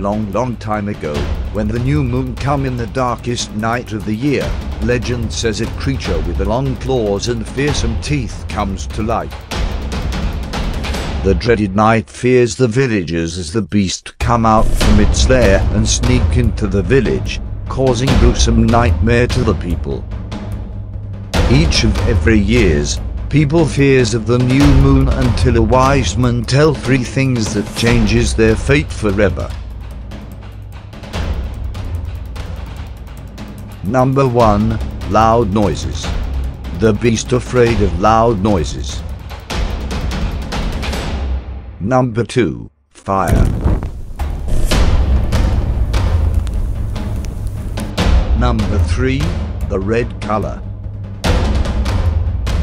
Long, long time ago, when the new moon come in the darkest night of the year, legend says a creature with long claws and fearsome teeth comes to life. The dreaded night fears the villagers as the beast come out from its lair and sneak into the village, causing gruesome nightmare to the people. Each of every years, people fears of the new moon until a wise man tell three things that changes their fate forever. Number 1. Loud noises. The beast afraid of loud noises. Number 2. Fire. Number 3. The red color.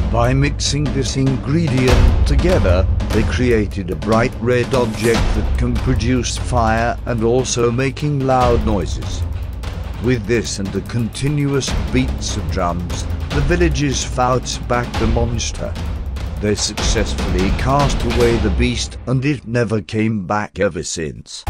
By mixing this ingredient together, they created a bright red object that can produce fire and also making loud noises. With this and the continuous beats of drums, the villagers fought back the monster. They successfully cast away the beast and it never came back ever since.